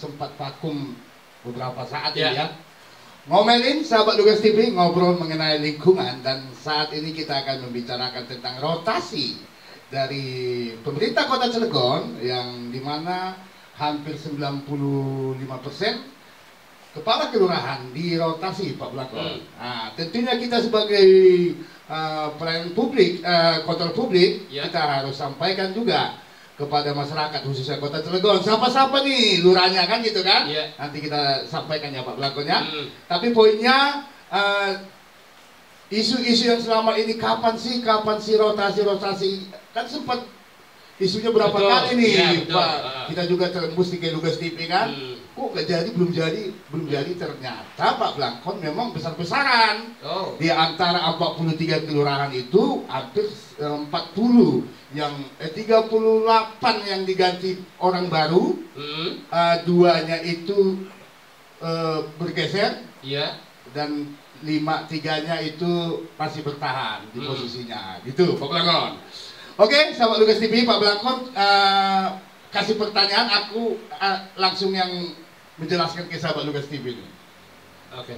sempat vakum beberapa saat Ya. ya. Ngomelin sahabat Lugas TV ngobrol mengenai lingkungan dan saat ini kita akan membicarakan tentang rotasi dari pemerintah Kota Cilegon yang di mana hampir 95% kepala kelurahan dirotasi Pak Belakon. Hmm. Nah, tentunya kita sebagai uh, pelayan publik, uh, kontrol publik, Ya. kita harus sampaikan juga kepada masyarakat khususnya Kota Cilegon. Siapa-siapa nih lurahnya kan gitu kan? Iya. Nanti kita sampaikan ya Pak Belakon ya. Hmm. Tapi poinnya uh, isu-isu yang selama ini kapan sih, kapan sih rotasi-rotasi kan sempat isunya berapa Betul. kali nih Iya, betul. Pak. Ah. Kita juga terembus di Lugas TV kan. Hmm. Kok gak jadi, belum jadi, belum jadi ternyata Pak Blangkon memang besar-besaran. Oh. Di antara 43 kelurahan itu hampir eh, 40 yang eh, 38 yang diganti orang baru, Hmm. eh, duanya itu eh, bergeser Iya. dan lima tiganya itu masih bertahan di Hmm. posisinya gitu Pak Blangkon oke sahabat Lugas TV Pak Blangkon eh, kasih pertanyaan aku eh, langsung yang menjelaskan ke sahabat Lugas TV ini Oke.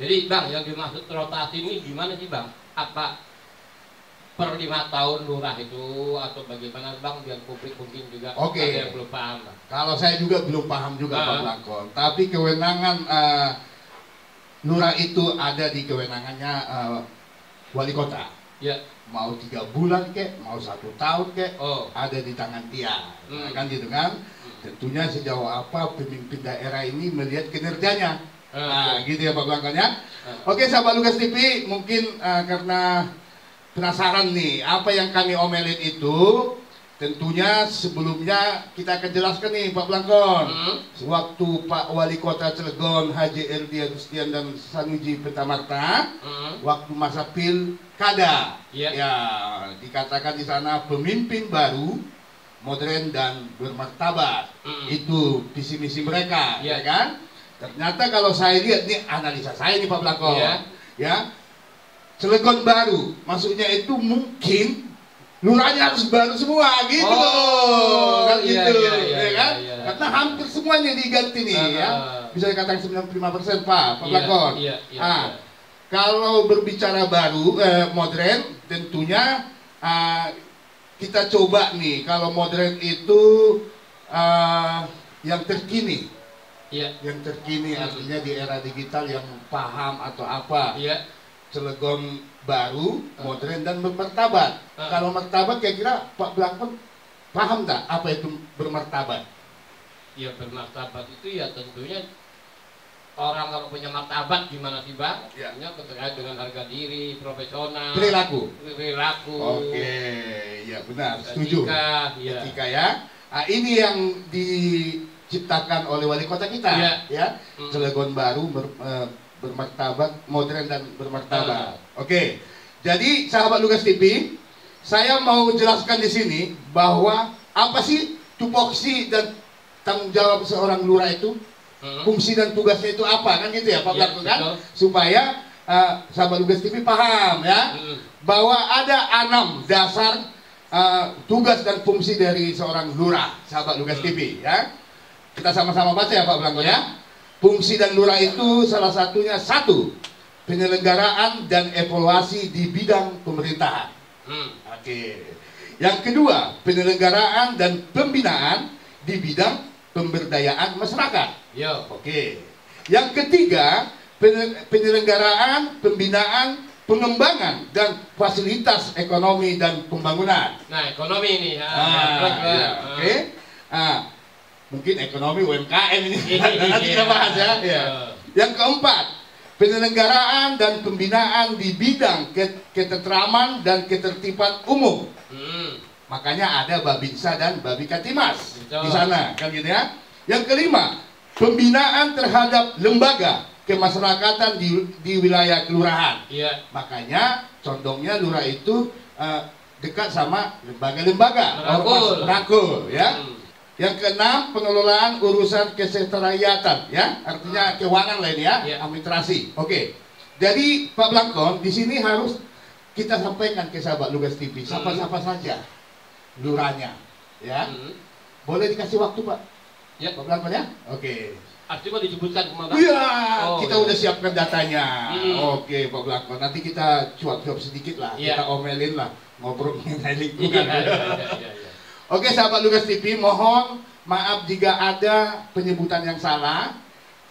Jadi bang, yang dimaksud rotasi ini gimana sih bang? Apa per lima tahun lurah itu atau bagaimana bang? Biar publik mungkin juga Oke. ada yang belum paham bang. kalau saya juga belum paham juga Ah. Pak Blangkon tapi kewenangan eh, lurah itu ada di kewenangannya eh, wali kota Ya. Mau tiga bulan kek mau satu tahun kek Oh. ada di tangan dia. Nah, Hmm. kan gitu kan? Tentunya sejauh apa pemimpin daerah ini melihat kinerjanya. Eh, nah gitu ya Pak Bangkon ya? Eh. oke sahabat Lugas TV mungkin eh, karena penasaran nih apa yang kami omelin itu tentunya sebelumnya kita akan jelaskan nih Pak Blangkon Hmm. Sewaktu Pak Wali Kota Cilegon Haji Erdi Agustian dan Sanuji Petamarta Hmm. waktu masa pilkada Iya. ya dikatakan di sana pemimpin baru modern dan bermartabat Hmm. itu visi misi mereka Iya. ya kan ternyata kalau saya lihat nih analisa saya nih Pak Blako Iya. ya Cilegon baru maksudnya itu mungkin lurahnya harus baru semua gitu Oh, loh kan iya, gitu iya, iya, ya kan iya. karena hampir semuanya diganti nih Ah, ya ah. bisa dikatakan 95% Pak Pak Iya, Blakon Iya, iya. Ah, iya. kalau berbicara baru, eh, modern, tentunya ah, kita coba nih, kalau modern itu ah, yang terkini, Iya. yang terkini Hmm. artinya di era digital yang paham atau apa, Iya. Cilegon baru, modern dan bermartabat. Ah. Kalau martabat kira-kira Pak Blangkon paham tak apa itu bermartabat? Ya bermartabat itu ya tentunya orang kalau punya martabat gimana sih bang? Ya. Ya. terkait dengan harga diri, profesional, Perilaku. perilaku, Oke, ya benar, setuju. ya. etika ya. Ah, ini yang diciptakan oleh wali kota kita, Iya. ya. Hmm. Cilegon baru ber- eh, bermartabat, modern dan bermartabat. Ah. Oke. Jadi sahabat Lugas TV, saya mau jelaskan di sini bahwa apa sih tupoksi dan tanggung jawab seorang lurah itu, Hmm. fungsi dan tugasnya itu apa kan gitu ya Pak Iya, Blanco, kan? betul. Supaya eh, sahabat Lugas TV paham ya Hmm. bahwa ada enam dasar uh, tugas dan fungsi dari seorang lurah, sahabat Lugas Hmm. TV ya. Kita sama-sama baca ya Pak Blanco ya. Fungsi dan lurah itu salah satunya satu, penyelenggaraan dan evaluasi di bidang pemerintahan. Hmm. Oke. Yang kedua, penyelenggaraan dan pembinaan di bidang pemberdayaan masyarakat. Yo. Oke. Yang ketiga, penye- penyelenggaraan, pembinaan, pengembangan dan fasilitas ekonomi dan pembangunan. Nah ekonomi ini. Ah, Bang. ya, Ah. Oke. Ah, mungkin ekonomi UMKM ini Iya. nanti kita bahas ya. ya. Yang keempat, penyelenggaraan dan pembinaan di bidang ke- ketentraman dan ketertiban umum. Hmm. Makanya ada Babinsa dan Babika Timas Betul. di sana, kan gitu ya. Yang kelima, pembinaan terhadap lembaga kemasyarakatan di, di wilayah kelurahan. Iya. Makanya condongnya lurah itu eh, dekat sama lembaga-lembaga, ormas rangkul, ya. Hmm. Yang keenam, pengelolaan urusan kesejahteraan, ya, artinya keuangan lain ya, Ya. administrasi. Oke. Jadi Pak Blankon di sini harus kita sampaikan ke sahabat Lugas TV, siapa-siapa saja lurahnya, ya. Hmm. Boleh dikasih waktu Pak? Ya. Pak Belangkon ya? Oke. Artinya disebutkan ke mana? Iya, Oh, kita iya. udah siapkan datanya. Hmm. Oke, Pak Belangkon. Nanti kita cuap-cuap sedikit lah. Iya. Kita omelin lah. Ngobrol mengenai lingkungan. iya, iya, iya, iya. Oke, sahabat Lugas TV, mohon maaf jika ada penyebutan yang salah.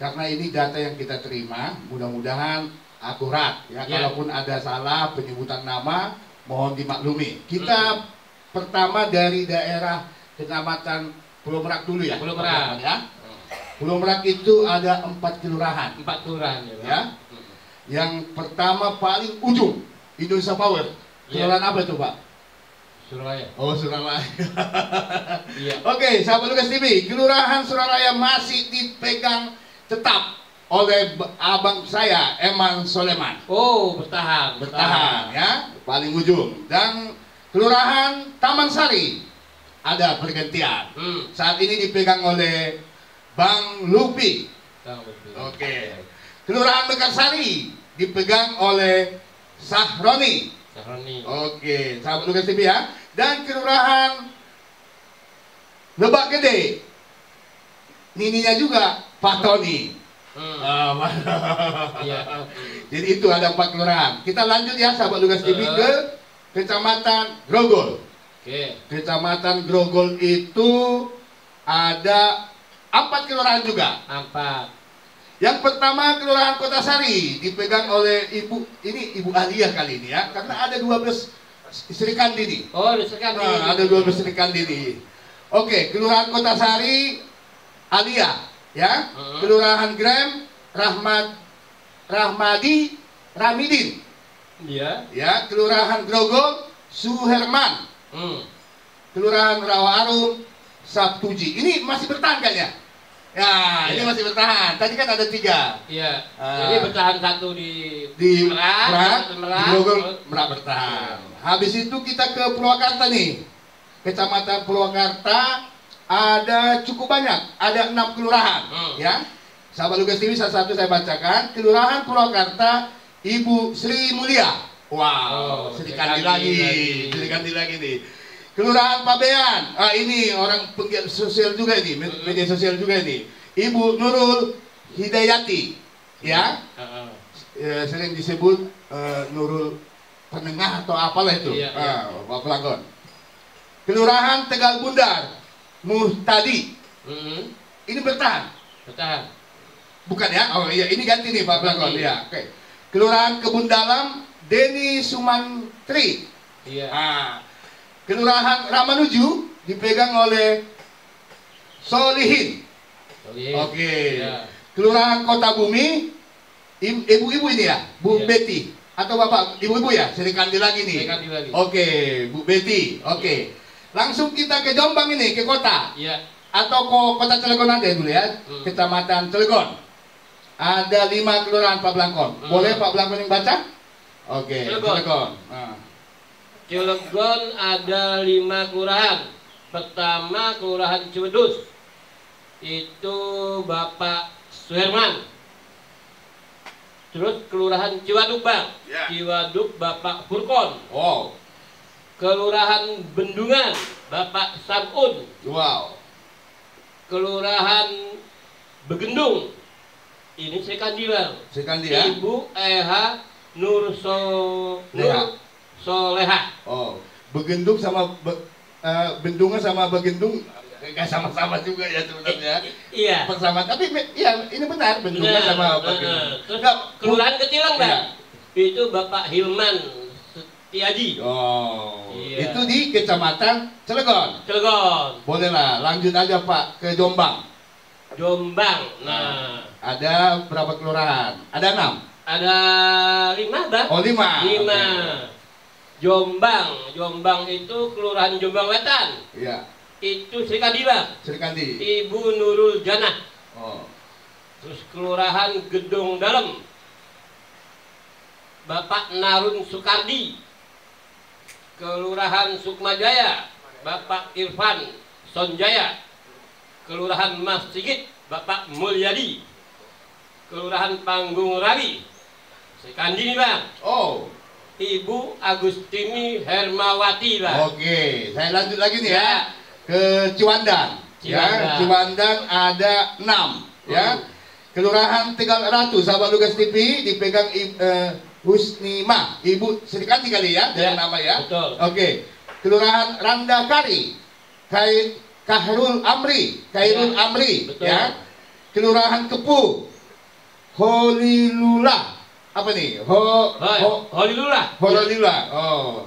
Karena ini data yang kita terima. Mudah-mudahan akurat. Ya, Iya. kalaupun ada salah penyebutan nama, mohon dimaklumi. Kita pertama dari daerah kecamatan Pulau Merak dulu ya. Pulau Merak. Ya. Pulau Merak itu ada empat kelurahan. Empat kelurahan ya. Ya. Hmm. Yang pertama paling ujung Indonesia Power. Iya. Kelurahan apa itu Pak? Surabaya. Oh Suralaya. Iya. Oke, sahabat Lukas TV, Kelurahan Suralaya masih dipegang tetap oleh abang saya Eman Soleman. Oh, bertahan. Bertahan ya, paling ujung. Dan Kelurahan Taman Sari ada pergantian. Hmm. Saat ini dipegang oleh Bang Lupi. Oke. Kelurahan Mekarsari dipegang oleh Sahroni. Oke, sahabat Lukas TV ya. Dan kelurahan Lebak Gede. Nininya juga Pak Tony. Hmm. Ah, Iya. Jadi itu ada empat kelurahan. Kita lanjut ya sahabat Lukas TV Eh. ke Kecamatan Grogol. Oke. Kecamatan Grogol itu ada empat kelurahan juga. Empat. Yang pertama Kelurahan Kota Sari dipegang oleh Ibu ini Ibu Alia kali ini ya karena ada 12 Sri Kandini. Oh, disekan Nah, ada 12 Sri Kandini. Oke, Kelurahan Kota Sari Alia ya. Mhm. Kelurahan Grem Rahmat Rahmadi Ramidin Iya. ya. Kelurahan Grogol Suherman. Hmm. Kelurahan Rawarum Sabtuji. Ini masih bertahan kan ya? Ya, ini Iya. masih bertahan. Tadi kan ada tiga. Iya. Ah. Jadi bertahan satu di di Merak, Merak, Merak, terus- Merak bertahan. Habis itu kita ke Purwakarta nih. Kecamatan Purwakarta ada cukup banyak, ada enam kelurahan, Hmm. ya. Sahabat Lugas TV salah satu saya bacakan, Kelurahan Purwakarta Ibu Sri Mulia. Wow, Oh, Kandi lagi, lagi. Kandi lagi nih. Kelurahan Pabean, ah ini orang penggiat sosial juga ini, med- media sosial juga ini. Ibu Nurul Hidayati, ya Heeh. ya, sering disebut eh, Nurul Penengah atau apalah itu. Iya, Ah, Pak Pelanggon. Kelurahan Tegal Bundar, Muhtadi. Hmm. Ini bertahan. Bertahan. Bukan ya? Oh iya, ini ganti nih Pak Pelanggon. Ganti. Iya, oke. Kelurahan Kebun Dalam, Deni Sumantri. Iya. Ah. Kelurahan Ramanuju dipegang oleh Solihin. Oke. Oke. Iya. Kelurahan Kota Bumi, ibu-ibu ini ya, Bu Iya. Betty atau bapak, ibu-ibu ya, sering lagi nih. Oke, Bu Betty, oke. Langsung kita ke Jombang ini, ke kota Iya. atau ke kota Cilegon aja dulu ya, Hmm. kecamatan Cilegon. Ada lima kelurahan Pak Blangkon. Hmm. Boleh Pak Blangkon yang baca? Oke, Cilegon. Cilegon. Nah. Cilegon ada lima kelurahan. Pertama kelurahan Ciwedus. Itu Bapak Suherman. Terus kelurahan Ciwaduk Bang. Ya. Ciwaduk Bapak Furkon. Wow, Kelurahan Bendungan Bapak Samun. wow. Kelurahan Begendung. Ini saya Kandilan. Sekandi ya. Ibu Eha Nur So Leha. Nur Soleha. Oh, begendung sama be- eh, bendungan sama begendung nggak sama-sama juga ya sebenarnya. Iya. Bersama, tapi ya ini benar bendungan Benar, sama begendung. Terus Nggak, kelurahan Kecilang Iya. bang. Itu Bapak Hilman Setiaji. Oh, Iya. itu di kecamatan Cilegon. Cilegon, Bolehlah, lanjut aja Pak ke Jombang. Jombang. Nah, Ada berapa kelurahan? Ada enam. ada lima bang. Oh lima. Lima. Jombang, Jombang itu kelurahan Jombang Wetan. Iya, Itu Sri Kandi bang. Serikandi. Ibu Nurul Janah. Oh, Terus kelurahan Gedung Dalam. Bapak Narun Sukardi. Kelurahan Sukmajaya. Bapak Irfan Sonjaya. Kelurahan Mas Sigit. Bapak Mulyadi. Kelurahan Panggung Rari. Sekandi nih bang. oh, Ibu Agustini Hermawati bang. oke. Saya lanjut lagi nih ya. Ya. Ke Ciwandan. ya. Ciwandan. Ciwandan ada 6 ya. Hmm. Kelurahan Tegal Ratu, sahabat Lugas TV dipegang I- eh, Husnima, Ibu Sri kali ya, dengan Ya, nama ya. betul. Oke. Kelurahan Randakari, Kai Kahrul Amri, Kairul Ya, Amri, betul. ya. Kelurahan Kepu, Holilula, apa nih? Ho, ho, Holilullah. Holilula. Oh.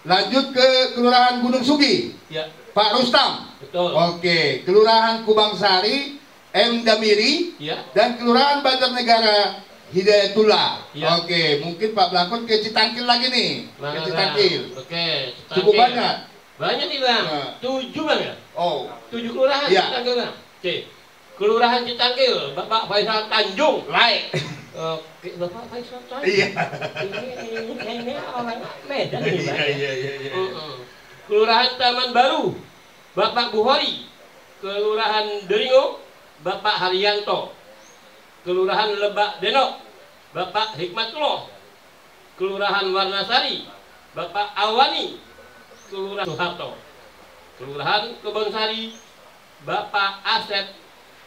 Lanjut ke Kelurahan Gunung Sugi, Ya, Pak Rustam. betul. Oke, Kelurahan Kubang Sari, M Damiri, Ya, dan Kelurahan Banjarnegara Hidayatullah. Ya. Oke, mungkin Pak Blangkon ke Citangkil lagi nih. Mana, ke Bang? Citangkil. Oke, Cukup Citangkil. banyak. Banyak nih bang, Nah. tujuh bang ya? Oh, Tujuh kelurahan Iya. Citangkil bang. Oke, kelurahan Citangkil, Bapak Faisal Tanjung. lain. Oke, Bapak Faisal Tanjung. Iya. Ini kayaknya orang Medan nih bang. Iya, iya, iya. Mm-mm. Kelurahan Taman Baru, Bapak Buhori. Kelurahan Deringo, Bapak Haryanto. Kelurahan Lebak Denok, Bapak Hikmatullah. Kelurahan Warnasari, Bapak Awani. Kelurahan Soeharto. Kelurahan Kebonsari, Bapak Asep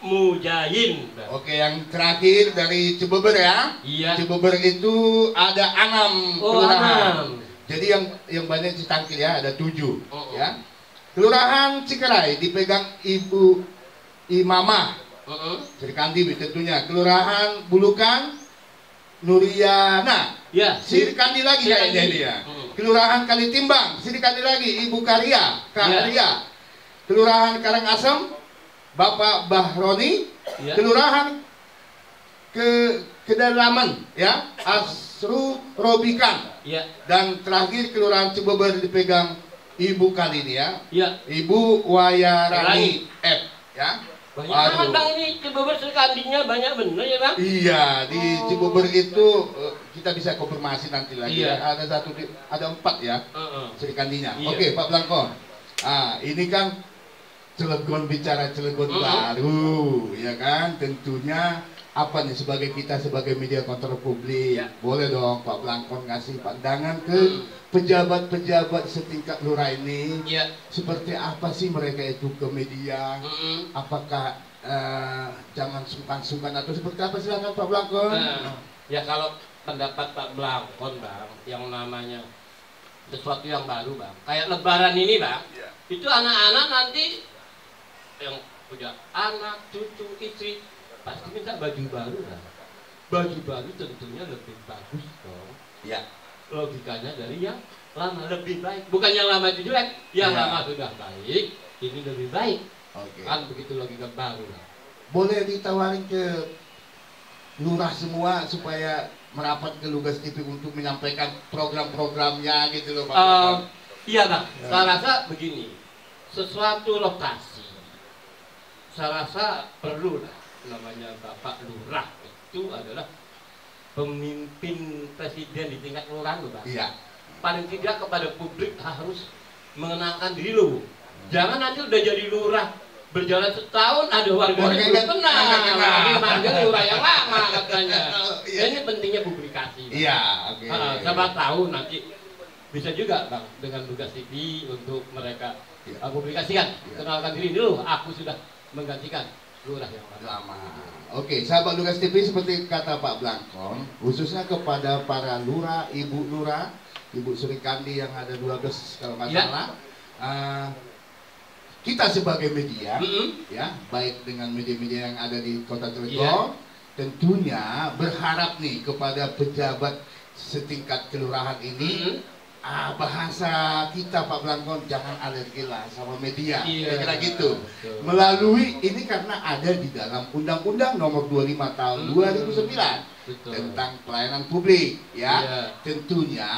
Mujahin. Oke, yang terakhir dari Cibeber ya. Iya. Cibeber itu ada enam Oh, kelurahan. enam. Jadi yang yang banyak Citangkil ya ada tujuh. Oh, oh. Ya. Kelurahan Cikerai dipegang Ibu Imamah Mm-mm. Sri Kandi tentunya. Kelurahan Bulukan Nuriana Ya, Sri Kandi lagi kayaknya Kandi. dia. Hmm. Kelurahan Kalitimbang, Sri Kandi lagi, Ibu Karya, Kak Ya. Kelurahan Karangasem, Bapak Bahroni. Ya. Kelurahan ke kedalaman ya, Asru Robikan. Ya, Dan terakhir Kelurahan Cibeber dipegang Ibu kali ini ya. ya. Ibu Wayarani F ya. Banyak banget bang ini Cibeber sekandinya banyak bener ya bang? Iya, di Oh. Cibeber itu eh, kita bisa konfirmasi nanti lagi Iya. ya. Ada satu, ada empat ya. Heeh. Sri Kandinya. Iya. Oke, Pak Blanko. Ah, ini kan Cilegon bicara Cilegon Mm-mm. baru, ya kan? Tentunya apa nih sebagai kita sebagai media kontrol publik, Ya. boleh dong Pak Blanko ngasih pandangan ke Mm. pejabat-pejabat setingkat lurah ini, Iya. seperti apa sih mereka itu ke media? Mm-mm. Apakah eh, jangan sungkan-sungkan atau seperti apa silakan Pak Blanko? Nah, ya kalau pendapat Pak Blangkon bang, yang namanya sesuatu yang baru bang, kayak Lebaran ini bang, Iya. itu anak-anak nanti yang punya anak, cucu, istri pasti minta baju baru bang. Baju baru tentunya lebih bagus dong. Ya. Logikanya dari yang lama lebih baik, bukan yang lama itu jelek, yang Ya. lama sudah baik, ini lebih baik. Oke. Kan begitu logika baru bang. boleh ditawarin ke lurah semua supaya merapat ke Lugas TV untuk menyampaikan program-programnya gitu loh Pak. Eh, iya bang, Ya. saya rasa begini, sesuatu lokasi, saya rasa perlu lah namanya Bapak Lurah itu adalah pemimpin presiden di tingkat kelurahan loh bang. Iya. Paling tidak kepada publik harus mengenalkan diri lo. Jangan nanti udah jadi lurah berjalan setahun ada Warga belum nggak- kenal, lagi manggil lurah yang lama katanya. Iya. Ini pentingnya publikasi. Iya, oke. Ah, siapa tahu nanti bisa juga bang dengan tugas TV untuk mereka uh, publikasikan Iya. kenalkan diri dulu aku sudah menggantikan lurah yang lama. Oke, sahabat Lugas TV seperti kata Pak Blangkon, khususnya kepada para lurah, ibu lurah, ibu Sri Kandi yang ada 12 kalau nggak salah. eh, kita sebagai media, Mm-mm. ya baik dengan media-media yang ada di kota. Cilegon tentunya berharap nih kepada pejabat setingkat kelurahan ini Mm-mm. Ah, bahasa kita Pak Blangkon jangan alergi lah sama media Iya. kira gitu Betul. melalui ini karena ada di dalam Undang-Undang Nomor 25 Tahun Hmm. 2009 Betul. tentang pelayanan publik ya Iya. tentunya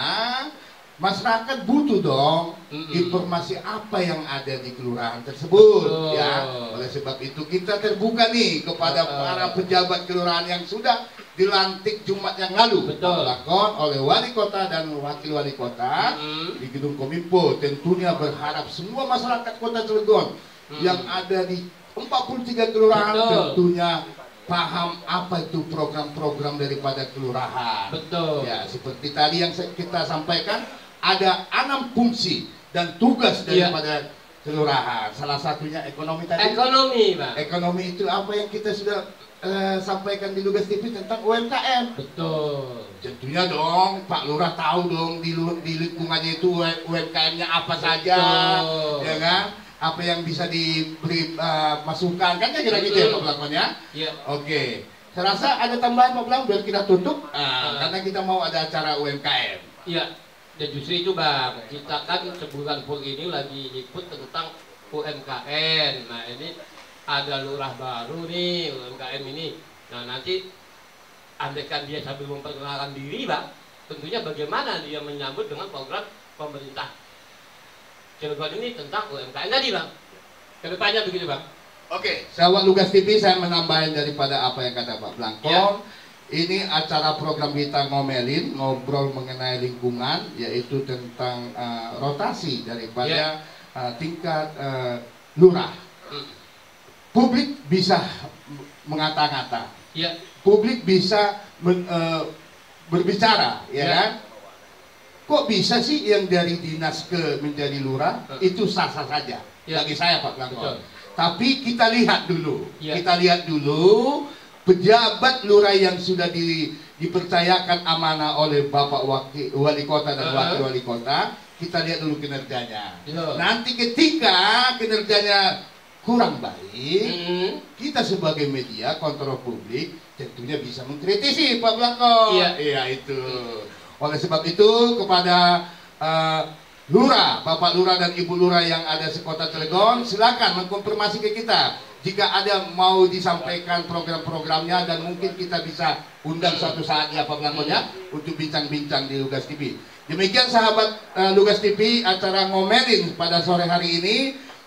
masyarakat butuh dong Mm-mm. informasi apa yang ada di kelurahan tersebut Betul. ya oleh sebab itu kita terbuka nih kepada Betul. para pejabat kelurahan yang sudah dilantik Jumat yang lalu Betul. Lakon oleh wali kota dan wakil wali kota Mm-mm. di gedung Kominfo tentunya berharap semua masyarakat kota Cilegon Mm. yang ada di 43 kelurahan Betul. tentunya paham apa itu program-program daripada kelurahan Betul. Ya, seperti tadi yang kita sampaikan, ada enam fungsi dan tugas Iya. daripada kelurahan. Salah satunya ekonomi tadi. Ekonomi, Pak. Ekonomi itu apa yang kita sudah eh, sampaikan di Lugas TV tentang UMKM. Betul. Tentunya dong, Pak Lurah tahu dong di, di lingkungannya itu UMKM-nya apa saja, Betul. ya kan? Apa yang bisa diberi eh, masukan kan kira gitu ya Pak Blangkon ya? Iya. Oke. Saya rasa ada tambahan Pak Blang biar kita tutup Ah. karena kita mau ada acara UMKM. Iya, dan justru itu bang, kita kan sebulan full ini lagi liput tentang UMKM. Nah ini ada lurah baru nih UMKM ini. Nah nanti andaikan dia sambil memperkenalkan diri bang, tentunya bagaimana dia menyambut dengan program pemerintah Cilegon ini tentang UMKM tadi bang. Ke depannya begitu bang. Oke, sahabat Lugas TV saya menambahin daripada apa yang kata Pak Blangkon. Ya. Ini acara program kita ngomelin, ngobrol mengenai lingkungan, yaitu tentang eh, rotasi daripada eh, tingkat eh, lurah. Publik bisa mengata-ngata, Iya, publik bisa men- eh, berbicara, ya Ya. kan? Kok bisa sih yang dari dinas ke menjadi lurah Eh. itu sah-sah saja Ya. bagi saya Pak Blangkon. betul. Tapi kita lihat dulu, Ya. kita lihat dulu pejabat lurah yang sudah di- dipercayakan amanah oleh Bapak Waki- Wali Kota dan Uh-huh. Wakil Wali Kota, kita lihat dulu kinerjanya. Betul. Nanti ketika kinerjanya kurang baik, Hmm. kita sebagai media kontrol publik tentunya bisa mengkritisi Pak Blanko. Iya. Iya itu. Oleh sebab itu kepada eh, Lurah, Bapak Lurah dan Ibu Lurah yang ada sekota Cilegon, silakan mengkonfirmasi ke kita jika ada mau disampaikan program-programnya dan mungkin kita bisa undang suatu saat ya Pak Blanko ya untuk bincang-bincang di Lugas TV. Demikian sahabat eh, Lugas TV acara ngomelin pada sore hari ini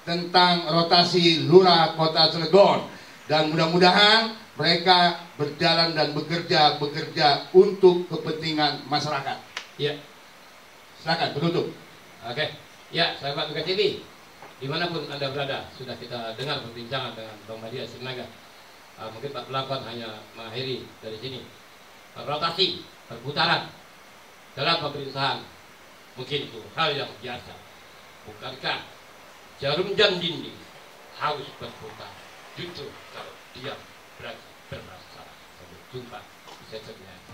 tentang rotasi lurah kota Cilegon dan mudah-mudahan mereka berjalan dan bekerja bekerja untuk kepentingan masyarakat. Iya. Silakan penutup. Oke, ya sahabat Buka TV, di mana pun anda berada, sudah kita dengar perbincangan dengan Bang Madia Sinaga. Uh, mungkin Pak Pelakon hanya mengakhiri dari sini. Rotasi, perputaran dalam pemerintahan, mungkin itu hal yang biasa. Bukankah jarum jam dinding harus berputar? Justru kalau dia berani bermasalah. Sampai jumpa di sesi.